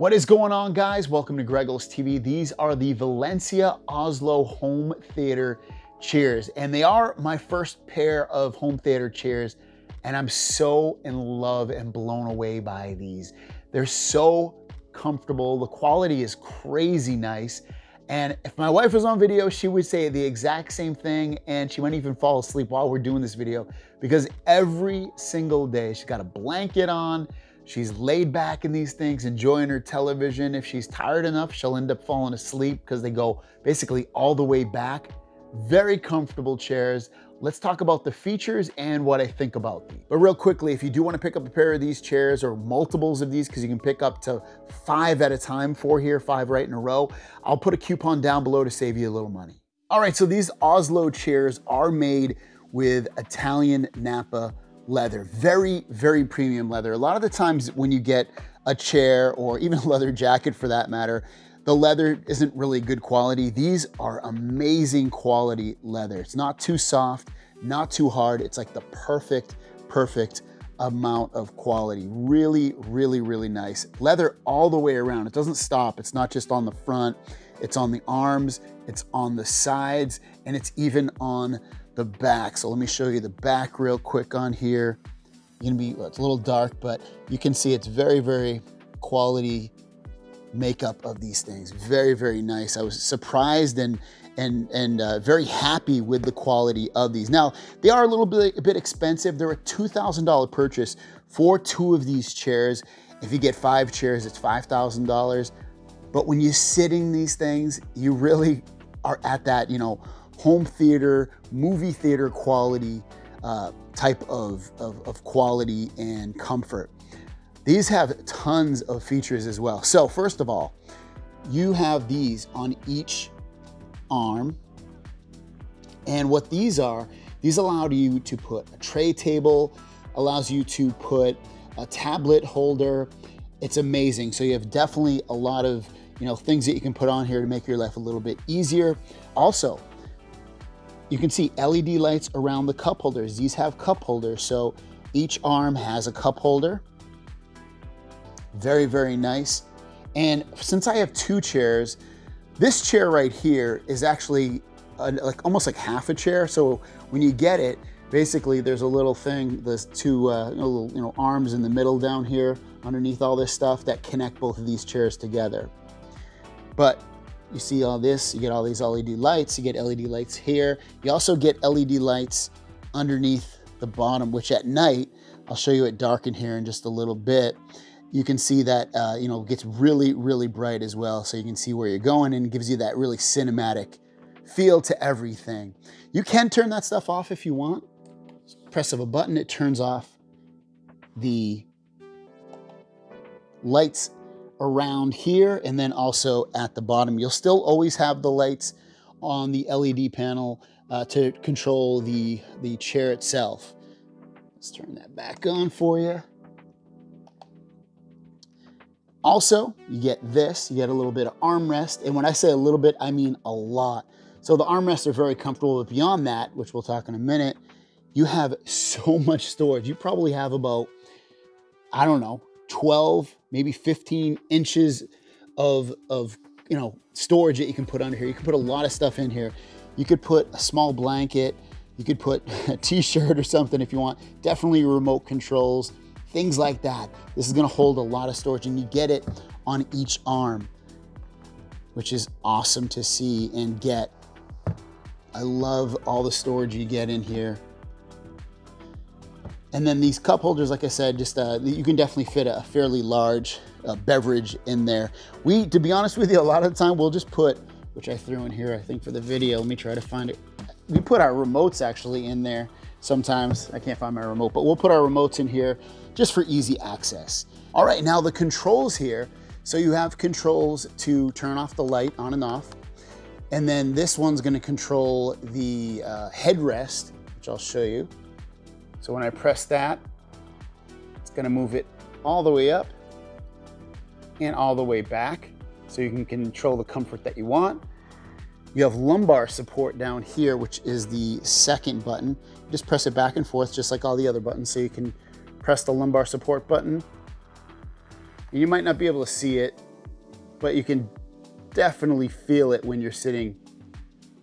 What is going on guys? Welcome to Greggles TV. These are the Valencia Oslo home theater chairs and they are my first pair of home theater chairs and I'm so in love and blown away by these. They're so comfortable. The quality is crazy nice. And if my wife was on video, she would say the exact same thing and she might even fall asleep while we're doing this video because every single day she's got a blanket on, She's laid back in these things, enjoying her television. If she's tired enough, she'll end up falling asleep because they go basically all the way back. Very comfortable chairs. Let's talk about the features and what I think about these. But real quickly, if you do want to pick up a pair of these chairs or multiples of these, because you can pick up to five at a time, four here, five right in a row, I'll put a coupon down below to save you a little money. All right, so these Oslo chairs are made with Italian Nappa leather, very, very premium leather. A lot of the times when you get a chair or even a leather jacket for that matter, the leather isn't really good quality. These are amazing quality leather. It's not too soft, not too hard. It's like the perfect, perfect amount of quality. Really, really, really nice. Leather all the way around. It doesn't stop. It's not just on the front. It's on the arms, it's on the sides, and it's even on the back. So let me show you the back real quick on here. You're gonna be, well, it's a little dark, but you can see it's very, very quality makeup of these things. Very, very nice. I was surprised and and and uh, very happy with the quality of these. Now, they are a little bit, a bit expensive. They're a $2,000 purchase for two of these chairs. If you get five chairs, it's $5,000. But when you're sitting these things, you really are at that, you know, home theater, movie theater quality uh, type of, of, of quality and comfort. These have tons of features as well. So first of all, you have these on each arm. And what these are, these allow you to put a tray table, allows you to put a tablet holder. It's amazing. So you have definitely a lot of you know things that you can put on here to make your life a little bit easier. Also, you can see LED lights around the cup holders. These have cup holders, so each arm has a cup holder. Very, very nice. And since I have two chairs, this chair right here is actually a, like almost like half a chair. So when you get it, basically there's a little thing, there's two uh, little you know, arms in the middle down here underneath all this stuff that connect both of these chairs together. But you see all this, you get all these LED lights, you get LED lights here. You also get LED lights underneath the bottom, which at night, I'll show you it dark in here in just a little bit. You can see that, uh, you know, gets really, really bright as well. So you can see where you're going and gives you that really cinematic feel to everything. You can turn that stuff off if you want. Press of a button, it turns off the lights around here and then also at the bottom. You'll still always have the lights on the LED panel uh, to control the, the chair itself. Let's turn that back on for you. Also, you get this, you get a little bit of armrest. And when I say a little bit, I mean a lot. So the armrests are very comfortable, but beyond that, which we'll talk in a minute, you have so much storage. You probably have about, I don't know, 12, maybe 15 inches of, of you know, storage that you can put under here. You can put a lot of stuff in here. You could put a small blanket. You could put a t-shirt or something if you want. Definitely remote controls, things like that. This is gonna hold a lot of storage and you get it on each arm, which is awesome to see and get. I love all the storage you get in here. And then these cup holders, like I said, just uh, you can definitely fit a fairly large uh, beverage in there. We, to be honest with you, a lot of the time we'll just put, which I threw in here, I think for the video, let me try to find it. We put our remotes actually in there sometimes. I can't find my remote, but we'll put our remotes in here just for easy access. All right, now the controls here. So you have controls to turn off the light on and off. And then this one's gonna control the uh, headrest, which I'll show you. So when I press that, it's gonna move it all the way up and all the way back so you can control the comfort that you want. You have lumbar support down here, which is the second button. just press it back and forth just like all the other buttons. So you can press the lumbar support button. You might not be able to see it but you can definitely feel it when you're sitting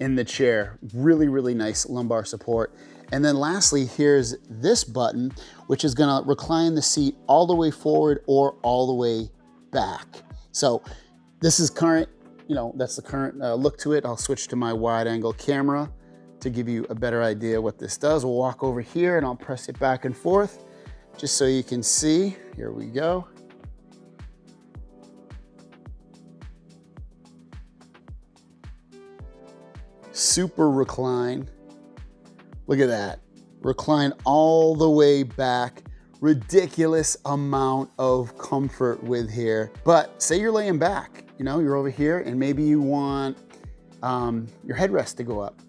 in the chair. Really, really nice lumbar support. And then lastly, here's this button, which is gonna recline the seat all the way forward or all the way back. So this is current, you know, that's the current uh, look to it. I'll switch to my wide angle camera to give you a better idea what this does. We'll walk over here and I'll press it back and forth just so you can see. Here we go. Super recline. Look at that. Recline all the way back. Ridiculous amount of comfort with here. But say you're laying back, you know, you're over here and maybe you want um, your headrest to go up.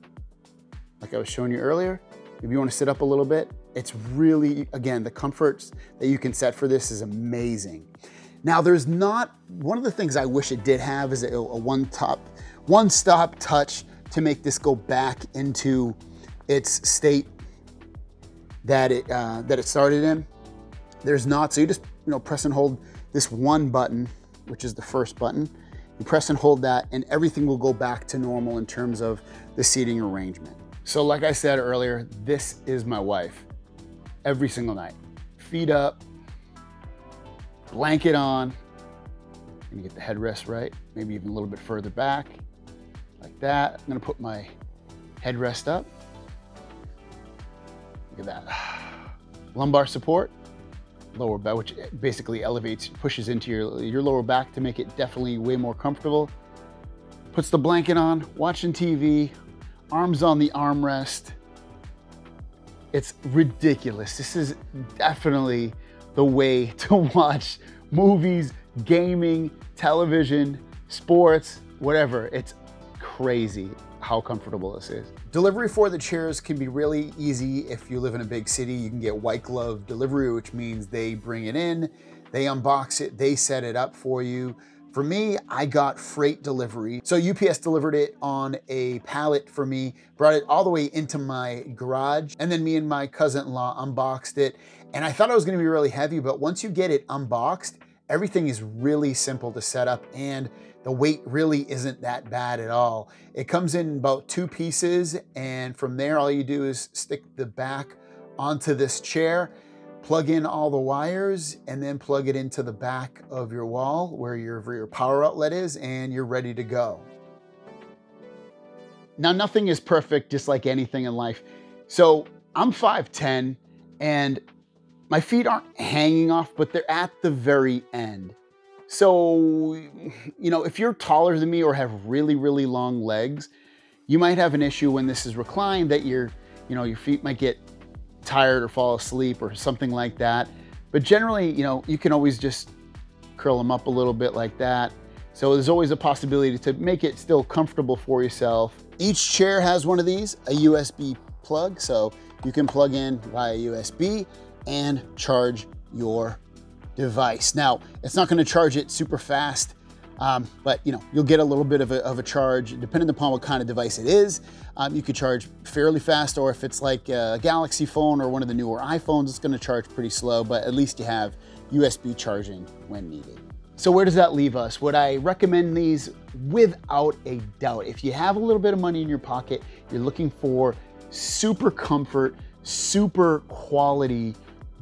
Like I was showing you earlier, if you want to sit up a little bit, it's really, again, the comforts that you can set for this is amazing. Now there's not, one of the things I wish it did have is a, a one top, one stop touch to make this go back into its state that it, uh, that it started in. There's not, so you just you know press and hold this one button, which is the first button. You press and hold that and everything will go back to normal in terms of the seating arrangement. So like I said earlier, this is my wife every single night. Feet up, blanket on, and get the headrest right, maybe even a little bit further back, like that. I'm gonna put my headrest up. Look at that. Lumbar support, lower back, which basically elevates, pushes into your, your lower back to make it definitely way more comfortable. Puts the blanket on, watching TV, arms on the armrest. It's ridiculous. This is definitely the way to watch movies, gaming, television, sports, whatever. It's crazy how comfortable this is. Delivery for the chairs can be really easy if you live in a big city. You can get white glove delivery, which means they bring it in, they unbox it, they set it up for you. For me, I got freight delivery. So UPS delivered it on a pallet for me, brought it all the way into my garage, and then me and my cousin-in-law unboxed it. And I thought it was gonna be really heavy, but once you get it unboxed, everything is really simple to set up and the weight really isn't that bad at all. It comes in about two pieces and from there all you do is stick the back onto this chair, plug in all the wires and then plug it into the back of your wall where your, where your power outlet is and you're ready to go. Now nothing is perfect just like anything in life. So I'm 5'10 and my feet aren't hanging off, but they're at the very end. So, you know, if you're taller than me or have really, really long legs, you might have an issue when this is reclined that your, you know, your feet might get tired or fall asleep or something like that. But generally, you know, you can always just curl them up a little bit like that. So there's always a possibility to make it still comfortable for yourself. Each chair has one of these, a USB plug. So you can plug in via USB and charge your device. Now, it's not gonna charge it super fast, um, but you know, you'll get a little bit of a, of a, charge depending upon what kind of device it is. Um, you could charge fairly fast, or if it's like a Galaxy phone or one of the newer iPhones, it's gonna charge pretty slow, but at least you have USB charging when needed. So where does that leave us? Would I recommend these? Without a doubt. If you have a little bit of money in your pocket, you're looking for super comfort, super quality,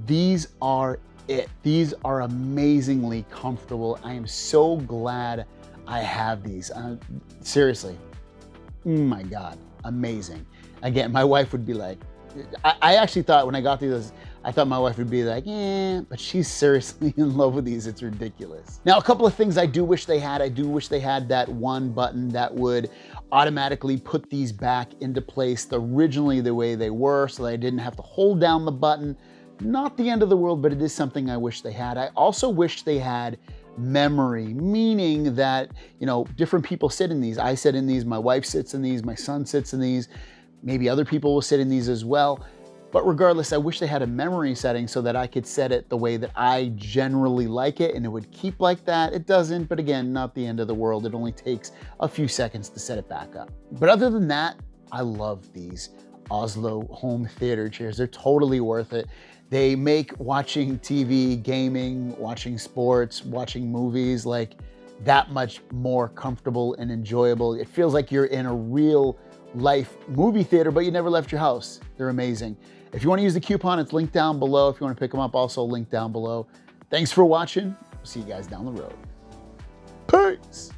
these are it. These are amazingly comfortable. I am so glad I have these. Uh, seriously, oh my God, amazing. Again, my wife would be like, I, I, actually thought when I got these, I thought my wife would be like, yeah, but she's seriously in love with these. It's ridiculous. Now, a couple of things I do wish they had. I do wish they had that one button that would automatically put these back into place originally the way they were so that I didn't have to hold down the button not the end of the world, but it is something I wish they had. I also wish they had memory, meaning that, you know, different people sit in these. I sit in these, my wife sits in these, my son sits in these, maybe other people will sit in these as well. But regardless, I wish they had a memory setting so that I could set it the way that I generally like it and it would keep like that. It doesn't, but again, not the end of the world. It only takes a few seconds to set it back up. But other than that, I love these Oslo home theater chairs. They're totally worth it. They make watching TV, gaming, watching sports, watching movies like that much more comfortable and enjoyable. It feels like you're in a real life movie theater, but you never left your house. They're amazing. If you want to use the coupon, it's linked down below. If you want to pick them up, also linked down below. Thanks for watching. See you guys down the road. Peace.